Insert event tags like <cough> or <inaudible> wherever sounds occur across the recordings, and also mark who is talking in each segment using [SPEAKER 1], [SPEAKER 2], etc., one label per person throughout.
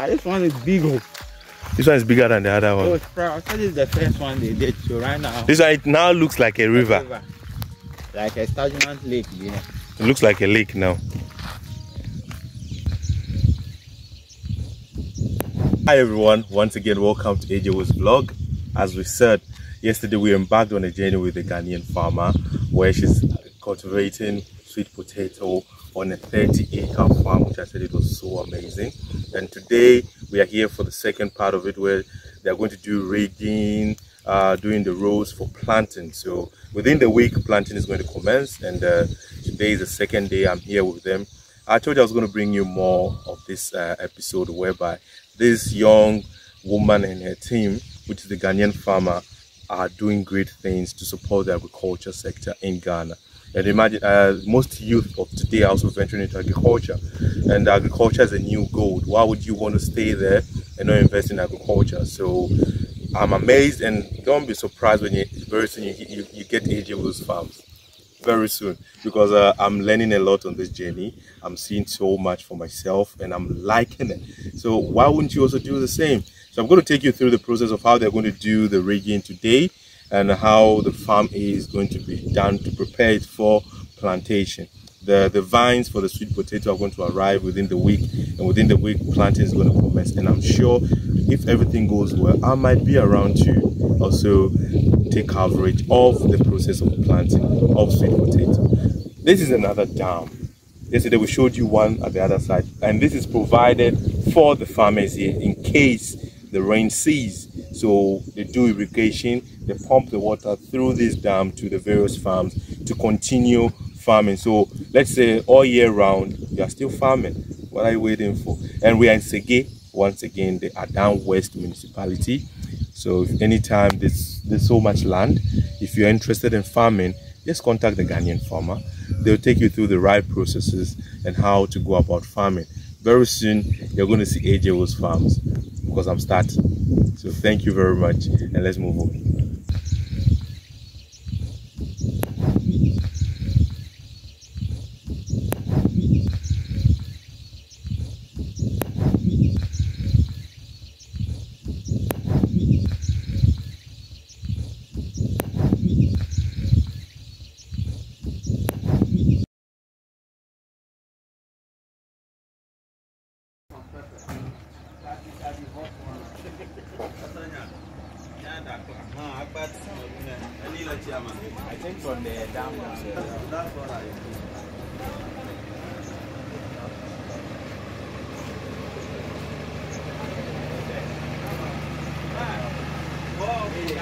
[SPEAKER 1] Ah, this one is big. Oh.
[SPEAKER 2] This one is bigger than the other one.
[SPEAKER 1] Oh, proud. This is the first one they did. So right now,
[SPEAKER 2] This one it now looks like a river.
[SPEAKER 1] river. like a stagnant lake, you know.
[SPEAKER 2] It looks like a lake now. Hi everyone, once again welcome to AJ Woods vlog. As we said, yesterday we embarked on a journey with a Ghanaian farmer where she's cultivating sweet potato on a 30 acre farm which I said it was so amazing. And today we are here for the second part of it where they're going to do ridging, uh, doing the rows for planting. So within the week planting is going to commence and uh, today is the second day I'm here with them. I told you I was going to bring you more of this uh, episode whereby this young woman and her team, which is the Ghanaian farmer, are doing great things to support the agriculture sector in Ghana. And imagine uh, most youth of today are also venturing into agriculture, and agriculture is a new gold. Why would you want to stay there and not invest in agriculture? So I'm amazed, and don't be surprised when you very soon you, you, you get AJ Wills Farms very soon because uh, I'm learning a lot on this journey. I'm seeing so much for myself and I'm liking it. So why wouldn't you also do the same? So I'm going to take you through the process of how they're going to do the ridging today and how the farm is going to be done to prepare it for plantation. The, the vines for the sweet potato are going to arrive within the week and within the week planting is going to commence and I'm sure if everything goes well I might be around to also take coverage of the process of planting of sweet potato. This is another dam. Yesterday we showed you one at the other side and this is provided for the farmers here in case the rain ceases. So they do irrigation, they pump the water through this dam to the various farms to continue farming. So let's say all year round you are still farming. What are you waiting for? And we are in Sege, once again the Ada West municipality. So if anytime there's, there's so much land, if you're interested in farming, just contact the Ghanaian farmer. They'll take you through the right processes and how to go about farming. Very soon, you're going to see AJ Farms because I'm starting. So thank you very much and let's move on.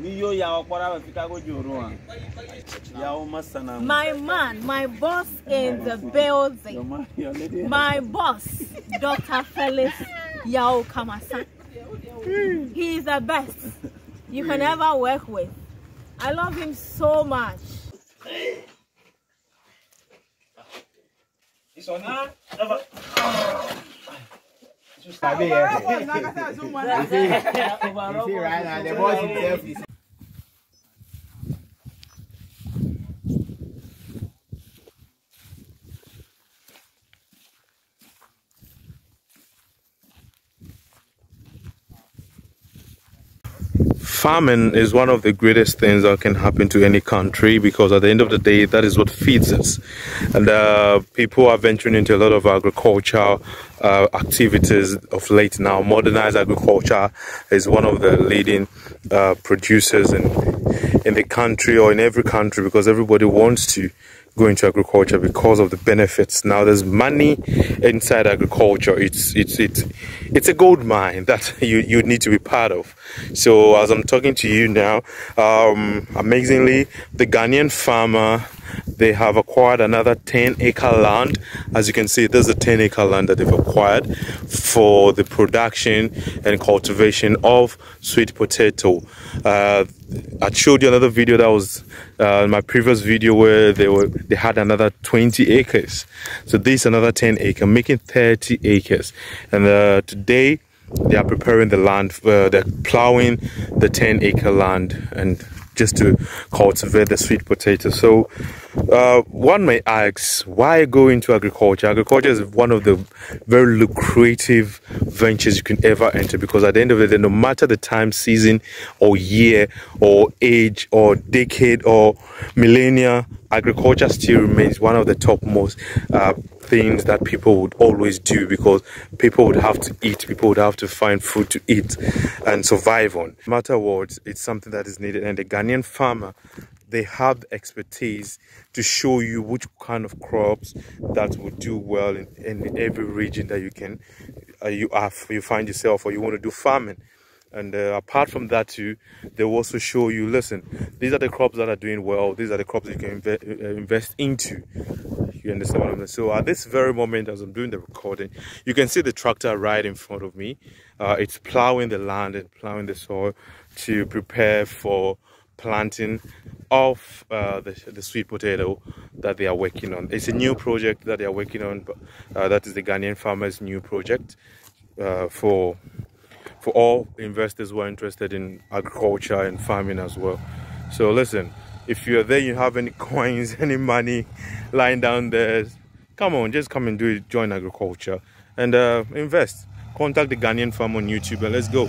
[SPEAKER 1] Ni yo ya okpora ba go juru. Ya o masana.
[SPEAKER 3] My man, my boss in the building.
[SPEAKER 1] Your man, your lady.
[SPEAKER 3] My boss, Dr. Felix Yao Kamasa. He is the best you can ever work with. I love him so much.
[SPEAKER 1] Sabi yeah. You see, you see right now the boss himself is
[SPEAKER 2] Farming is one of the greatest things that can happen to any country because at the end of the day, that is what feeds us. And uh, people are venturing into a lot of agricultural uh, activities of late now. Modernized agriculture is one of the leading uh, producers in, in the country or in every country because everybody wants to go into agriculture because of the benefits. Now there's money inside agriculture. It's it's it's it's a gold mine <laughs> that you you need to be part of. So as I'm talking to you now, um, amazingly, the Ghanaian farmer they have acquired another 10 acre land. As you can see there's a 10 acre land that they've acquired for the production and cultivation of sweet potato. Uh, I showed you another video that was uh, my previous video where they were they had another 20 acres. So this another 10 acre making 30 acres. And uh, today they are preparing the land uh, they're plowing the 10 acre land. And just to cultivate the sweet potato. So uh, one may ask, why go into agriculture? Agriculture is one of the very lucrative ventures you can ever enter because at the end of the day, no matter the time, season, or year, or age, or decade, or millennia, agriculture still remains one of the top most uh, things that people would always do because people would have to eat, people would have to find food to eat and survive on. No matter what, it's something that is needed. And the Ghanaian farmer, they have expertise to show you which kind of crops that would do well in, in every region that you can uh, you have you find yourself or you want to do farming and uh, apart from that too they will also show you listen these are the crops that are doing well these are the crops you can uh, invest into you understand what I'm saying? So at this very moment, as I'm doing the recording, you can see the tractor right in front of me. Uh, it's plowing the land and plowing the soil to prepare for planting of uh, the, the, sweet potato that they are working on. It's a new project that they are working on. Uh, that is the Ghanaian farmers' new project uh, for for all investors who are interested in agriculture and farming as well. So listen, if you're there you have any <laughs> coins any money lying down there come on just come and do it join agriculture and uh, invest. Contact the ghanaian farm on youtube and let's go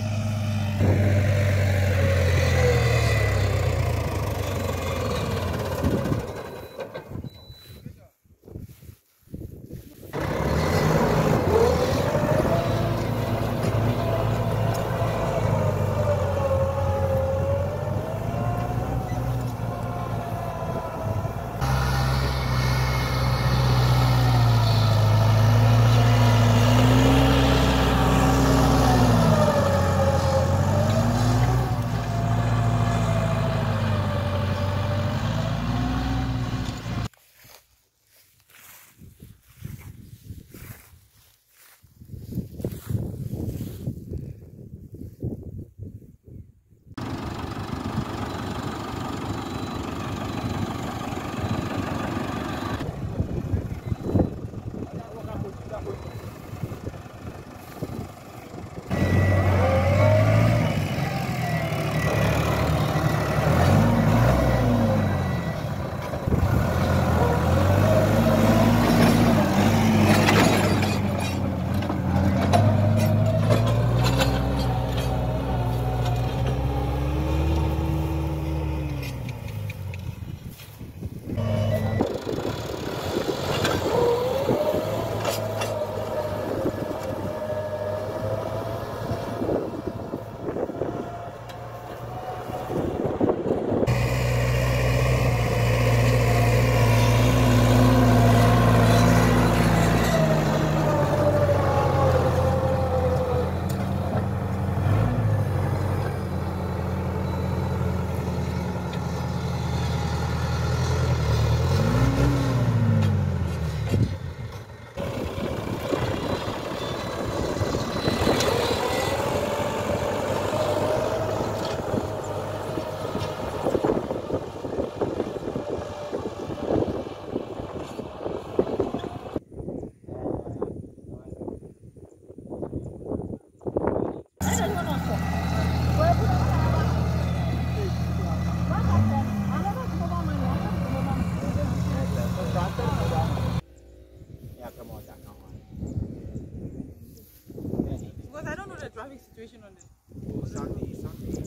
[SPEAKER 4] situation on the Sunday, Sunday.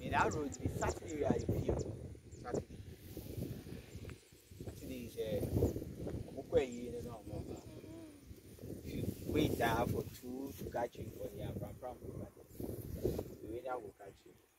[SPEAKER 4] In that road, it's Saturday we are. Saturday. Saturday is a book you know. Wait there for two to catch you for the pram pram. We will catch you.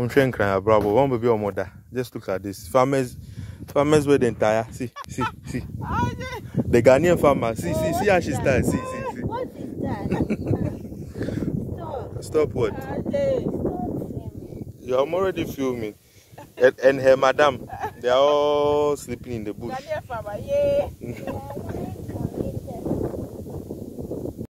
[SPEAKER 2] Munchen cry, bravo. One baby or mother. Just look at this. Farmers, farmers with the entire. See, see, see. The Ghanaian farmer. See, see, see how she stands. See, see, see.
[SPEAKER 3] What is that? <laughs> Stop.
[SPEAKER 2] Stop what?
[SPEAKER 3] Ajay.
[SPEAKER 2] You are already filming. And, and her madam, they are all sleeping in the bush.
[SPEAKER 4] Ghanaian farmer, yeah. <laughs>